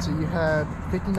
So you had 59.